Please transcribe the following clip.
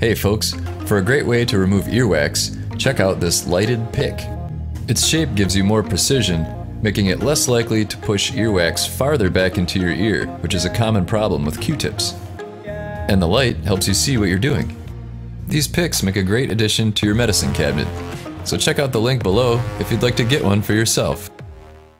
Hey folks, for a great way to remove earwax, check out this lighted pick. Its shape gives you more precision, making it less likely to push earwax farther back into your ear, which is a common problem with Q-tips. And the light helps you see what you're doing. These picks make a great addition to your medicine cabinet, so check out the link below if you'd like to get one for yourself.